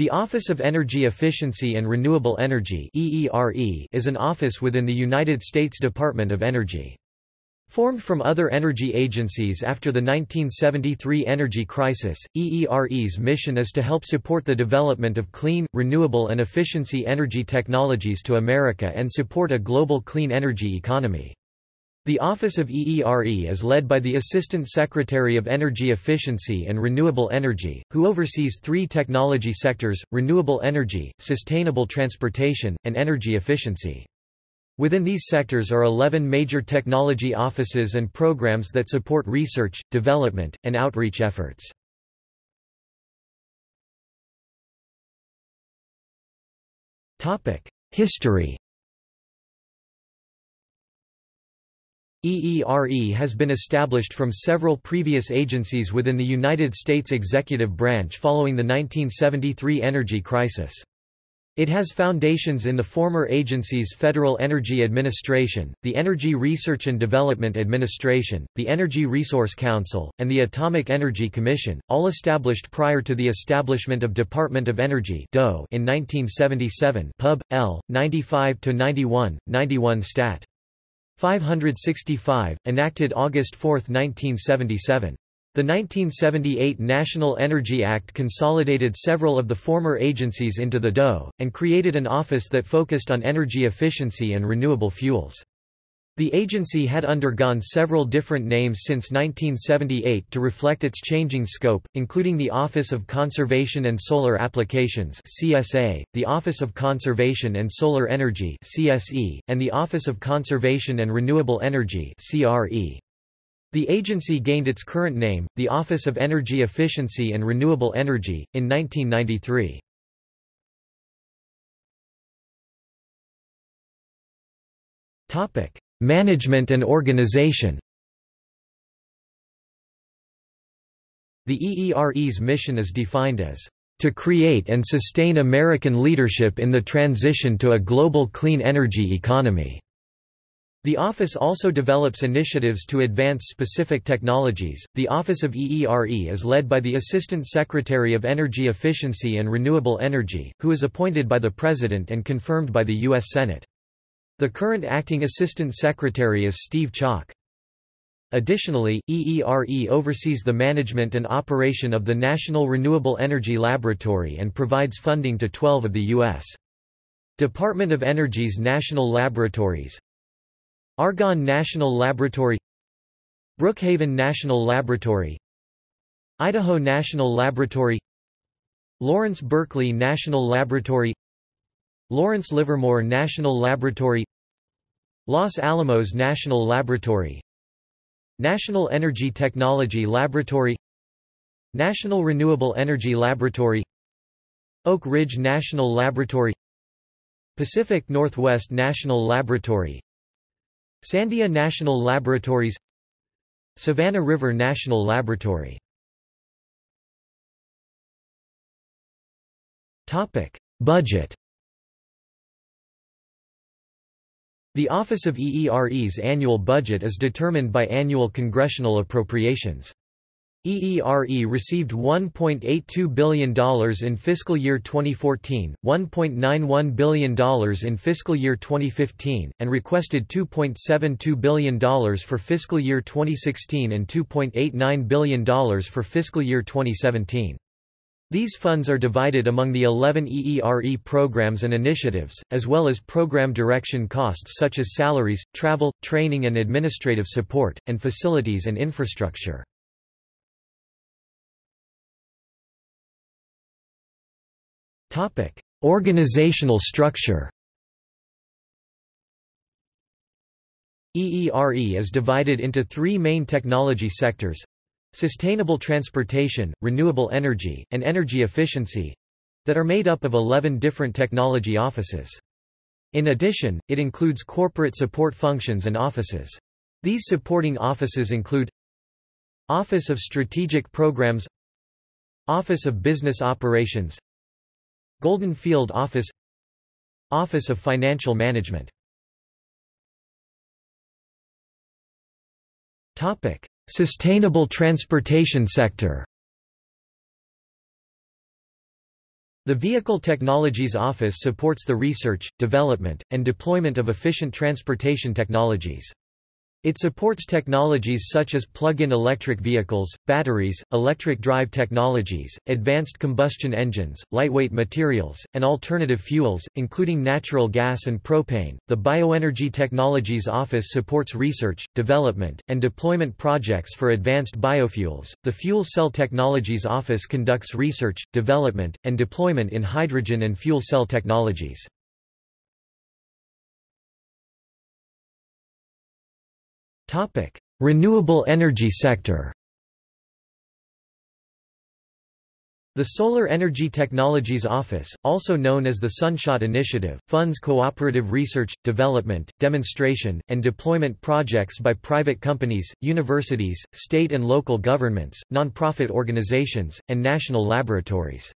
The Office of Energy Efficiency and Renewable Energy is an office within the United States Department of Energy. Formed from other energy agencies after the 1973 energy crisis, EERE's mission is to help support the development of clean, renewable and efficiency energy technologies to America and support a global clean energy economy. The Office of EERE is led by the Assistant Secretary of Energy Efficiency and Renewable Energy, who oversees three technology sectors, renewable energy, sustainable transportation, and energy efficiency. Within these sectors are 11 major technology offices and programs that support research, development, and outreach efforts. History EERE has been established from several previous agencies within the United States executive branch following the 1973 energy crisis. It has foundations in the former agency's Federal Energy Administration, the Energy Research and Development Administration, the Energy Resource Council, and the Atomic Energy Commission, all established prior to the establishment of Department of Energy in 1977 Pub. L. 95-91, 91 Stat. 565, enacted August 4, 1977. The 1978 National Energy Act consolidated several of the former agencies into the DOE, and created an office that focused on energy efficiency and renewable fuels. The agency had undergone several different names since 1978 to reflect its changing scope, including the Office of Conservation and Solar Applications (CSA), the Office of Conservation and Solar Energy (CSE), and the Office of Conservation and Renewable Energy (CRE). The agency gained its current name, the Office of Energy Efficiency and Renewable Energy, in 1993. Topic: Management and organization The EERE's mission is defined as to create and sustain American leadership in the transition to a global clean energy economy. The office also develops initiatives to advance specific technologies. The Office of EERE is led by the Assistant Secretary of Energy Efficiency and Renewable Energy, who is appointed by the President and confirmed by the U.S. Senate. The current acting assistant secretary is Steve Chalk. Additionally, EERE oversees the management and operation of the National Renewable Energy Laboratory and provides funding to 12 of the U.S. Department of Energy's national laboratories. Argonne National Laboratory. Brookhaven National Laboratory. Idaho National Laboratory. Lawrence Berkeley National Laboratory Lawrence Livermore National Laboratory Los Alamos National Laboratory National Energy Technology Laboratory National Renewable Energy Laboratory Oak Ridge National Laboratory Pacific Northwest National Laboratory Sandia National Laboratories Savannah River National Laboratory. Budget The Office of EERE's annual budget is determined by annual congressional appropriations. EERE received $1.82 billion in fiscal year 2014, $1.91 billion in fiscal year 2015, and requested $2.72 billion for fiscal year 2016 and $2.89 billion for fiscal year 2017. These funds are divided among the 11 EERE programs and initiatives, as well as program direction costs such as salaries, travel, training and administrative support, and facilities and infrastructure. Organizational structure EERE is divided into three main technology sectors Sustainable transportation, renewable energy, and energy efficiency that are made up of 11 different technology offices. In addition, it includes corporate support functions and offices. These supporting offices include Office of Strategic Programs Office of Business Operations Golden Field Office Office of Financial Management Topic Sustainable transportation sector The Vehicle Technologies Office supports the research, development, and deployment of efficient transportation technologies. It supports technologies such as plug-in electric vehicles, batteries, electric drive technologies, advanced combustion engines, lightweight materials, and alternative fuels, including natural gas and propane. The Bioenergy Technologies Office supports research, development, and deployment projects for advanced biofuels. The Fuel Cell Technologies Office conducts research, development, and deployment in hydrogen and fuel cell technologies. Topic: Renewable energy sector. The Solar Energy Technologies Office, also known as the Sunshot Initiative, funds cooperative research, development, demonstration, and deployment projects by private companies, universities, state and local governments, non-profit organizations, and national laboratories.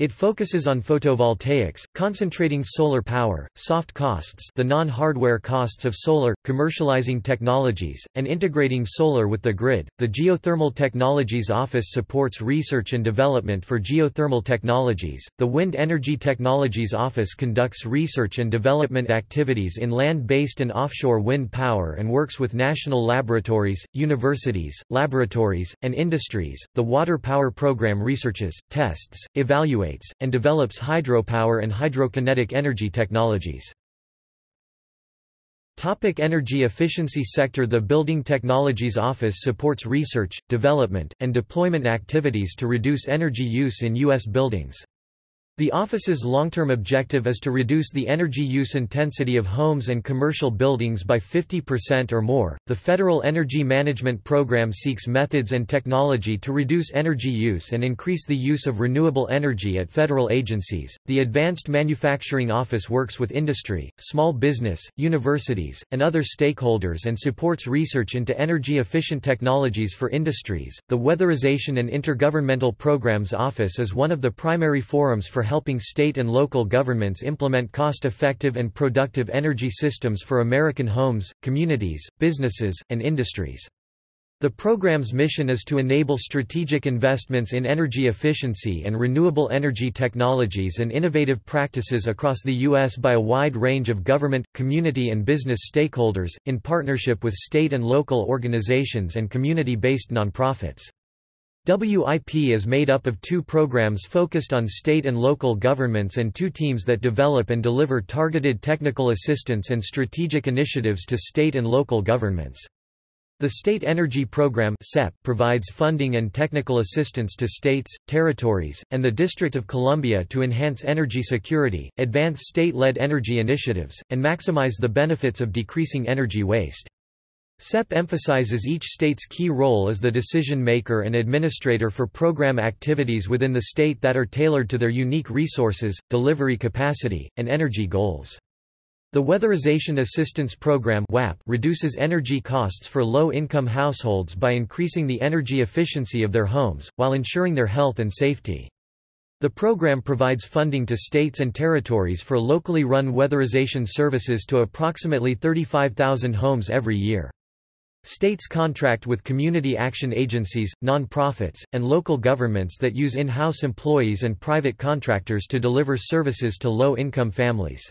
It focuses on photovoltaics, concentrating solar power, soft costs the non-hardware costs of solar, commercializing technologies, and integrating solar with the grid. The Geothermal Technologies Office supports research and development for geothermal technologies. The Wind Energy Technologies Office conducts research and development activities in land-based and offshore wind power and works with national laboratories, universities, laboratories, and industries. The Water Power Program researches, tests, evaluates evaluates, and develops hydropower and hydrokinetic energy technologies. Topic energy efficiency sector The Building Technologies Office supports research, development, and deployment activities to reduce energy use in U.S. buildings. The office's long-term objective is to reduce the energy use intensity of homes and commercial buildings by 50% or more. The Federal Energy Management Program seeks methods and technology to reduce energy use and increase the use of renewable energy at federal agencies. The Advanced Manufacturing Office works with industry, small business, universities, and other stakeholders and supports research into energy efficient technologies for industries. The Weatherization and Intergovernmental Programs Office is one of the primary forums for helping state and local governments implement cost-effective and productive energy systems for American homes, communities, businesses, and industries. The program's mission is to enable strategic investments in energy efficiency and renewable energy technologies and innovative practices across the U.S. by a wide range of government, community and business stakeholders, in partnership with state and local organizations and community-based nonprofits. WIP is made up of two programs focused on state and local governments and two teams that develop and deliver targeted technical assistance and strategic initiatives to state and local governments. The State Energy Program (SEP) provides funding and technical assistance to states, territories, and the District of Columbia to enhance energy security, advance state-led energy initiatives, and maximize the benefits of decreasing energy waste. CEP emphasizes each state's key role as the decision-maker and administrator for program activities within the state that are tailored to their unique resources, delivery capacity, and energy goals. The Weatherization Assistance Program reduces energy costs for low-income households by increasing the energy efficiency of their homes, while ensuring their health and safety. The program provides funding to states and territories for locally run weatherization services to approximately 35,000 homes every year. States contract with community action agencies, non-profits, and local governments that use in-house employees and private contractors to deliver services to low-income families.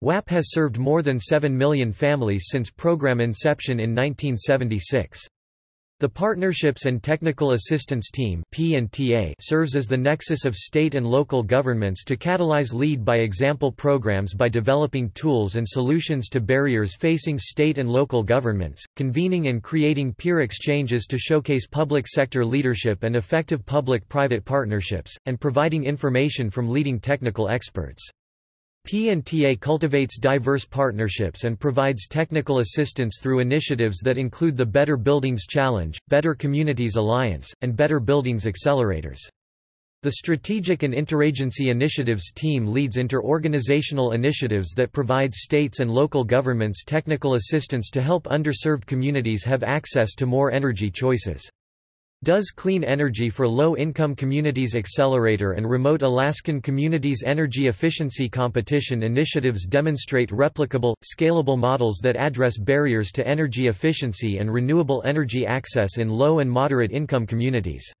WAP has served more than 7 million families since program inception in 1976. The Partnerships and Technical Assistance Team serves as the nexus of state and local governments to catalyze lead-by-example programs by developing tools and solutions to barriers facing state and local governments, convening and creating peer exchanges to showcase public sector leadership and effective public-private partnerships, and providing information from leading technical experts. PNTA cultivates diverse partnerships and provides technical assistance through initiatives that include the Better Buildings Challenge, Better Communities Alliance, and Better Buildings Accelerators. The Strategic and Interagency Initiatives team leads inter-organizational initiatives that provide states and local governments technical assistance to help underserved communities have access to more energy choices. Does Clean Energy for Low-Income Communities Accelerator and Remote Alaskan Communities Energy Efficiency Competition initiatives demonstrate replicable, scalable models that address barriers to energy efficiency and renewable energy access in low and moderate income communities.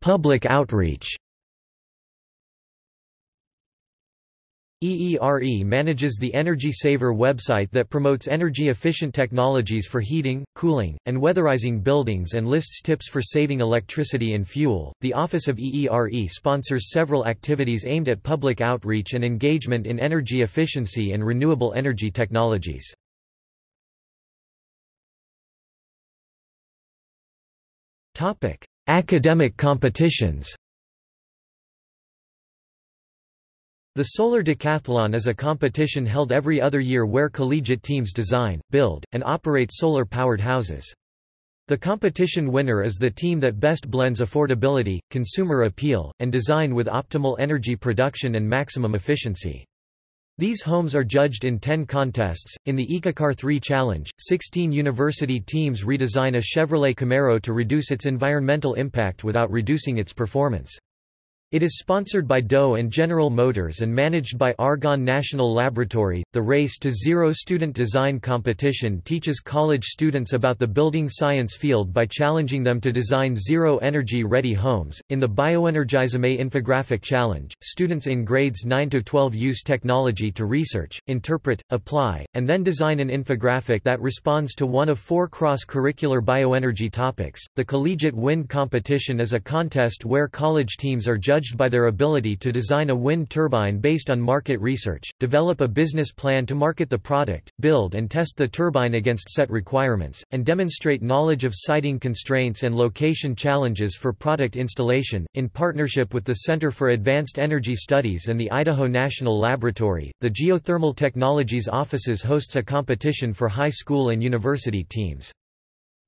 Public outreach EERE manages the Energy Saver website that promotes energy-efficient technologies for heating, cooling, and weatherizing buildings and lists tips for saving electricity and fuel. The Office of EERE sponsors several activities aimed at public outreach and engagement in energy efficiency and renewable energy technologies. Topic: Academic competitions. The Solar Decathlon is a competition held every other year where collegiate teams design, build, and operate solar-powered houses. The competition winner is the team that best blends affordability, consumer appeal, and design with optimal energy production and maximum efficiency. These homes are judged in 10 contests. In the EcoCar 3 Challenge, 16 university teams redesign a Chevrolet Camaro to reduce its environmental impact without reducing its performance. It is sponsored by DOE and General Motors and managed by Argonne National Laboratory. The Race to Zero student design competition teaches college students about the building science field by challenging them to design zero energy ready homes. In the BioenergizeME Infographic Challenge, students in grades 9 to 12 use technology to research, interpret, apply, and then design an infographic that responds to one of four cross curricular bioenergy topics. The Collegiate Wind Competition is a contest where college teams are judged judged by their ability to design a wind turbine based on market research, develop a business plan to market the product, build and test the turbine against set requirements, and demonstrate knowledge of siting constraints and location challenges for product installation. In partnership with the Center for Advanced Energy Studies and the Idaho National Laboratory, the Geothermal Technologies offices hosts a competition for high school and university teams.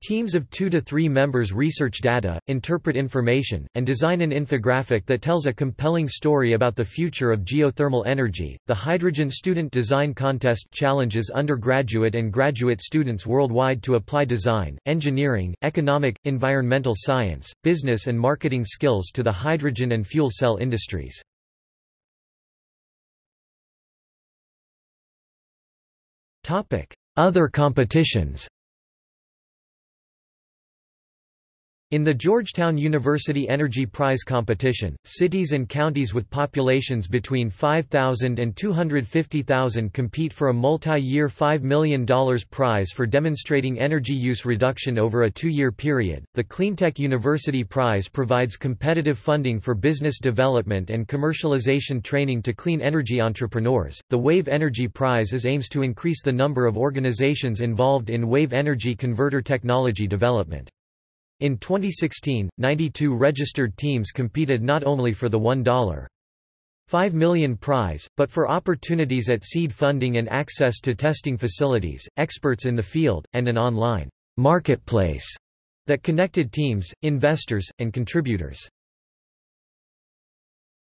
Teams of two to three members research data, interpret information, and design an infographic that tells a compelling story about the future of geothermal energy. The Hydrogen Student Design Contest challenges undergraduate and graduate students worldwide to apply design, engineering, economic, environmental science, business, and marketing skills to the hydrogen and fuel cell industries. Other competitions In the Georgetown University Energy Prize competition, cities and counties with populations between 5,000 and 250,000 compete for a multi-year $5 million prize for demonstrating energy use reduction over a two-year period. The Cleantech University Prize provides competitive funding for business development and commercialization training to clean energy entrepreneurs. The Wave Energy Prize is aims to increase the number of organizations involved in wave energy converter technology development. In 2016, 92 registered teams competed not only for the $1.5 million prize, but for opportunities at seed funding and access to testing facilities, experts in the field, and an online marketplace that connected teams, investors, and contributors.